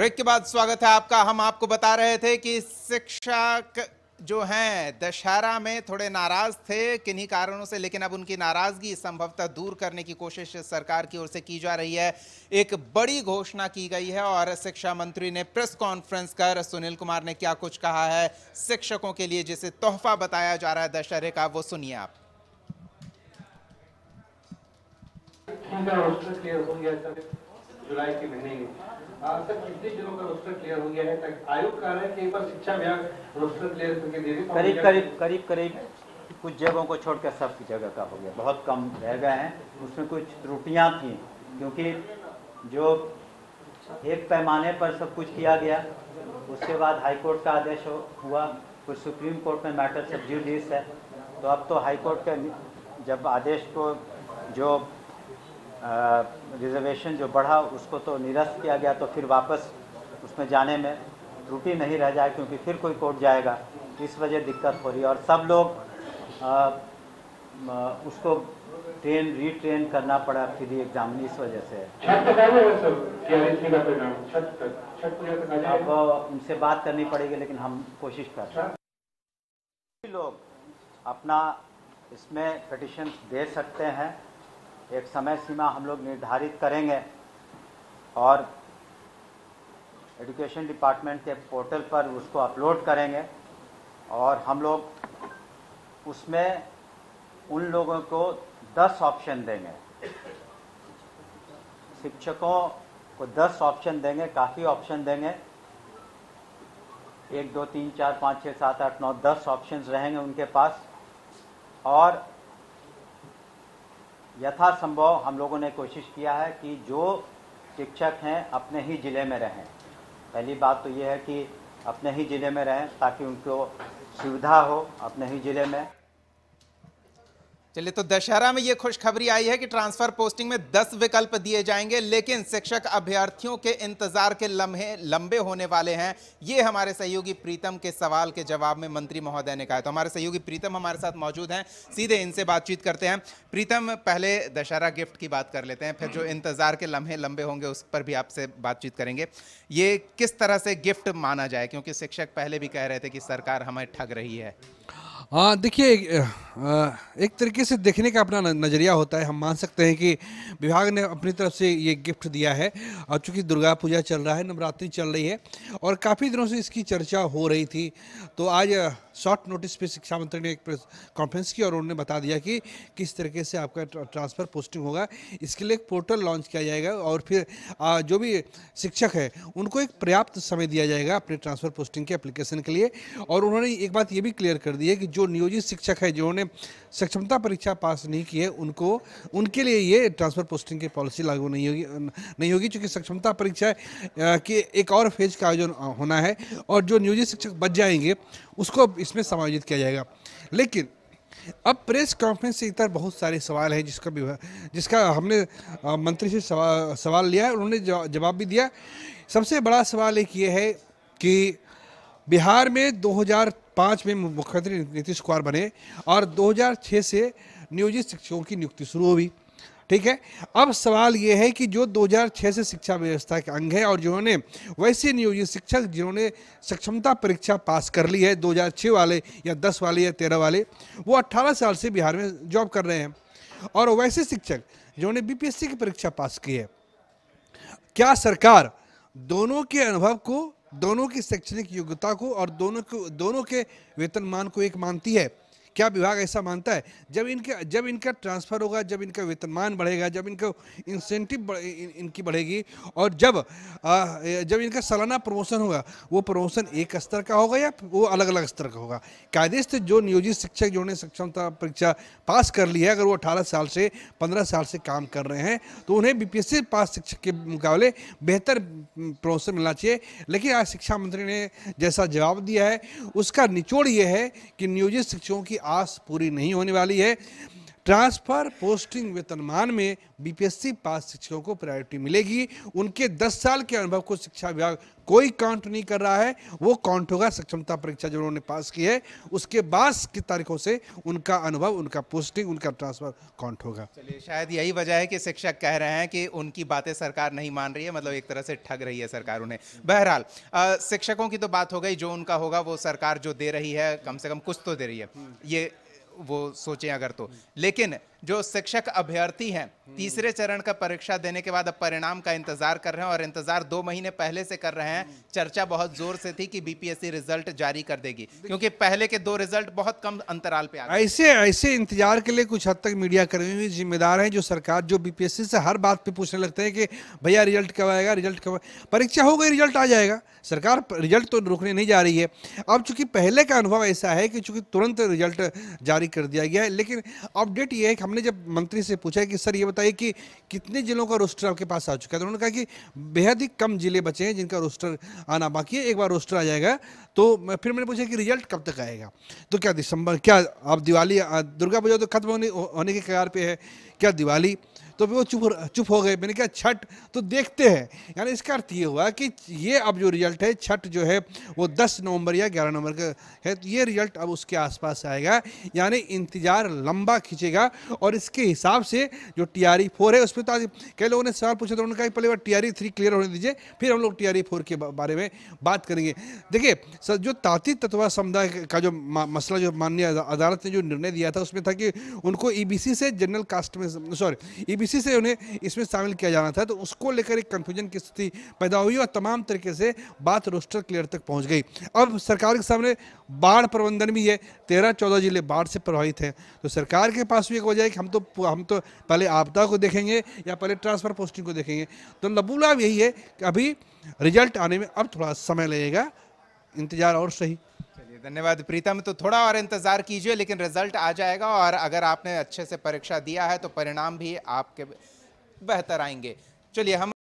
Break के बाद स्वागत है आपका। हम आपको बता रहे थे कि शिक्षक जो हैं, दशहरा में थोड़े नाराज़ थे किन्हीं कारणों से, लेकिन अब उनकी नाराज़गी संभवतः दूर करने की कोशिश सरकार की ओर से की जा रही है। एक बड़ी घोषणा की गई है और शिक्षा मंत्री ने प्रेस कॉन्फ्रेंस कर सुनील कुमार ने क्या कुछ कहा है शिक्षकों के लिए, जिसे तोहफा बताया जा रहा है दशहरे का, वो सुनिए आप। जुलाई के महीने सर कितने दिनों का रोस्टर क्लियर हो गया है? आयोग कह रहा है कि एक बार शिक्षा विभाग रोस्टर क्लियर करके दे दे तो करीब करीब करीब करीब कुछ जगहों को छोड़कर सब जगह का हो गया। बहुत कम रह गए हैं। उसमें कुछ त्रुटियाँ थी क्योंकि जो एक पैमाने पर सब कुछ किया गया उसके बाद हाई कोर्ट का आदेश हुआ। फिर सुप्रीम कोर्ट में मैटर सब जुडिस है। तो अब तो हाई कोर्ट के जब आदेश को जो रिजर्वेशन जो बढ़ा उसको तो निरस्त किया गया तो फिर वापस उसमें जाने में त्रुटि नहीं रह जाए क्योंकि फिर कोई कोर्ट जाएगा। इस वजह दिक्कत हो रही है। और सब लोग आ, म, उसको ट्रेन रीट्रेन करना पड़ा फ्री एग्ज़ाम इस वजह से। आ आ अब उनसे बात करनी पड़ेगी लेकिन हम कोशिश कर रहे हैं। लोग अपना इसमें पटिशन दे सकते हैं। एक समय सीमा हम लोग निर्धारित करेंगे और एजुकेशन डिपार्टमेंट के पोर्टल पर उसको अपलोड करेंगे और हम लोग उसमें उन लोगों को 10 ऑप्शन देंगे। शिक्षकों को 10 ऑप्शन देंगे, काफ़ी ऑप्शन देंगे। एक, दो, तीन, चार, पाँच छः सात, आठ, नौ, दस ऑप्शंस रहेंगे उनके पास। और यथासंभव हम लोगों ने कोशिश किया है कि जो शिक्षक हैं अपने ही ज़िले में रहें। पहली बात तो ये है कि अपने ही ज़िले में रहें ताकि उनको सुविधा हो अपने ही ज़िले में। चलिए तो दशहरा में ये खुशखबरी आई है कि ट्रांसफ़र पोस्टिंग में 10 विकल्प दिए जाएँगे, लेकिन शिक्षक अभ्यर्थियों के इंतज़ार के लम्हे लंबे होने वाले हैं। ये हमारे सहयोगी प्रीतम के सवाल के जवाब में मंत्री महोदय ने कहा तो हमारे सहयोगी प्रीतम हमारे साथ मौजूद हैं, सीधे इनसे बातचीत करते हैं। प्रीतम, पहले दशहरा गिफ्ट की बात कर लेते हैं, फिर जो इंतज़ार के लम्हे लंबे होंगे उस पर भी आपसे बातचीत करेंगे। ये किस तरह से गिफ्ट माना जाए? क्योंकि शिक्षक पहले भी कह रहे थे कि सरकार हमें ठग रही है। हाँ देखिए एक तरीके से देखने का अपना नज़रिया होता है। हम मान सकते हैं कि विभाग ने अपनी तरफ़ से ये गिफ्ट दिया है। और चूँकि दुर्गा पूजा चल रहा है, नवरात्रि चल रही है और काफ़ी दिनों से इसकी चर्चा हो रही थी। तो आज शॉर्ट नोटिस पे शिक्षा मंत्री ने एक प्रेस कॉन्फ्रेंस की और उन्होंने बता दिया कि किस तरीके से आपका ट्रांसफ़र पोस्टिंग होगा। इसके लिए एक पोर्टल लॉन्च किया जाएगा और फिर जो भी शिक्षक है, उनको एक पर्याप्त समय दिया जाएगा अपने ट्रांसफ़र पोस्टिंग के एप्लीकेशन के लिए। और उन्होंने एक बात ये भी क्लियर कर दी है कि जो नियोजित शिक्षक है, जिन्होंने सक्षमता परीक्षा पास नहीं की है, उनको, उनके लिए ये ट्रांसफ़र पोस्टिंग की पॉलिसी लागू नहीं होगी नहीं होगी, क्योंकि सक्षमता परीक्षा के एक और फ़ेज़ का आयोजन होना है। और जो नियोजित शिक्षक बच जाएँगे उसको अब इसमें समायोजित किया जाएगा। लेकिन, अब प्रेस कॉन्फ्रेंस से इतर बहुत सारे सवाल हैं जिसका विभा- जिसका हमने मंत्री से सवाल सवाल लिया है उन्होंने जवा- जवाब भी दिया। सबसे बड़ा सवाल एक ये है कि बिहार में 2005 में मुख्यमंत्री नीतीश कुमार बने और 2006 से नियोजित शिक्षकों की नियुक्ति शुरू हुई। ठीक है? अब सवाल ये है कि जो 2006 से शिक्षा व्यवस्था के अंग है और जिन्होंने वैसे नियोजित शिक्षक जिन्होंने सक्षमता परीक्षा पास कर ली है 2006 वाले या 10 वाले या 13 वाले, वो 18 साल से बिहार में जॉब कर रहे हैं। और वैसे शिक्षक जिन्होंने बीपीएससी की परीक्षा पास की है, क्या सरकार दोनों के अनुभव को, दोनों की शैक्षणिक योग्यता को और दोनों को, दोनों के वेतनमान को एक मानती है? क्या विभाग ऐसा मानता है? जब इनके जब इनका ट्रांसफ़र होगा जब इनका वेतनमान बढ़ेगा जब इनका इंसेंटिव बढ़, इन, इनकी बढ़ेगी और जब आ, जब इनका सालाना प्रमोशन होगा वो प्रमोशन एक स्तर का होगा या वो अलग अलग स्तर का होगा? कायदे से जो नियोजित शिक्षक जिन्होंने सक्षमता परीक्षा पास कर ली है अगर वो 18 साल से 15 साल से काम कर रहे हैं तो उन्हें बीपीएससी पास शिक्षक के मुकाबले बेहतर प्रमोशन मिलना चाहिए। लेकिन आज शिक्षा मंत्री ने जैसा जवाब दिया है उसका निचोड़ ये है कि नियोजित शिक्षकों की आस पूरी नहीं होने वाली है। ट्रांसफ़र पोस्टिंग वेतनमान में बीपीएससी पास शिक्षकों को प्रायोरिटी मिलेगी। उनके 10 साल के अनुभव को शिक्षा विभाग कोई काउंट नहीं कर रहा है। वो काउंट होगा, सक्षमता परीक्षा जो उन्होंने पास की है, उसके बाद की तारीखों से उनका अनुभव, उनका पोस्टिंग, उनका ट्रांसफ़र काउंट होगा। चलिए, शायद यही वजह है कि शिक्षक कह रहे हैं कि उनकी बातें सरकार नहीं मान रही है मतलब एक तरह से ठग रही है सरकार उन्हें। बहरहाल शिक्षकों की तो बात हो गई, जो उनका होगा वो सरकार जो दे रही है, कम से कम कुछ तो दे रही है। ये वो सोचें अगर तो। लेकिन जो शिक्षक अभ्यर्थी हैं, तीसरे चरण का परीक्षा देने के बाद अब परिणाम का इंतज़ार कर रहे हैं और इंतज़ार दो महीने पहले से कर रहे हैं। चर्चा बहुत ज़ोर से थी कि बीपीएससी रिज़ल्ट जारी कर देगी, क्योंकि पहले के दो रिज़ल्ट बहुत कम अंतराल पे आ ऐसे ऐसे इंतज़ार के लिए कुछ हद तक मीडिया कर्मी भी जिम्मेदार हैं, जो सरकार, जो बीपीएससी से हर बात पे पूछने लगते हैं कि, भैया, रिज़ल्ट कब आएगा, रिज़ल्ट कब परीक्षा हो गई, रिज़ल्ट आ जाएगा। सरकार रिज़ल्ट तो रुकने नहीं जा रही है। अब चूँकि पहले का अनुभव ऐसा है कि चूँकि तुरंत रिज़ल्ट जारी कर दिया गया है। लेकिन अपडेट ये है कि हमने जब मंत्री से पूछा कि, सर, ये बताइए कि कितने जिलों का रोस्टर आपके पास आ चुका है? तो उन्होंने कहा कि बेहद ही कम ज़िले बचे हैं जिनका रोस्टर आना बाकी है। एक बार रोस्टर आ जाएगा तो फिर मैंने पूछा कि रिज़ल्ट कब तक आएगा? तो क्या दिसंबर क्या आप दिवाली दुर्गा पूजा तो खत्म होने होने के कगार पर है? क्या दिवाली तो फिर वो चुप चुप हो गए। मैंने कहा, छठ? तो देखते हैं। यानी इसका अर्थ ये हुआ कि ये अब जो रिज़ल्ट है, छठ जो है, वो 10 नवंबर या 11 नवंबर का है। तो ये रिज़ल्ट अब उसके आसपास आएगा। यानी इंतज़ार लंबा खींचेगा और इसके हिसाब से जो टी आर फोर है उस पर तो आज कई लोगों ने सवाल पूछा तो उन्होंने कहा पहले टी आर थ्री क्लियर होने दीजिए, फिर हम लोग टी आर फोर के बारे में बात करेंगे। देखिए सर जो ताती तत्वा समुदाय का जो मसला, जो माननीय अदालत ने जो निर्णय दिया था, उसमें था कि उनको ईबीसी से जनरल कास्ट में सॉरी ईबीसी से उन्हें इसमें शामिल किया जाना था तो उसको लेकर एक कन्फ्यूज़न की स्थिति पैदा हुई और तमाम तरीके से बात रोस्टर क्लियर तक पहुँच गई। अब सरकार के सामने बाढ़ प्रबंधन भी है, तेरह चौदह ज़िले बाढ़ से प्रभावित हैं। तो सरकार के पास भी एक वजह है कि हम तो हम तो पहले आपदा को देखेंगे या पहले ट्रांसफ़र पोस्टिंग को देखेंगे। तो लबूलाब यही है कि अभी रिज़ल्ट आने में अब थोड़ा समय लगेगा, इंतज़ार और सही। धन्यवाद प्रीतम। तो थोड़ा और इंतज़ार कीजिए, लेकिन रिज़ल्ट आ जाएगा और अगर आपने अच्छे से परीक्षा दिया है तो परिणाम भी आपके बेहतर आएँगे। चलिए, हम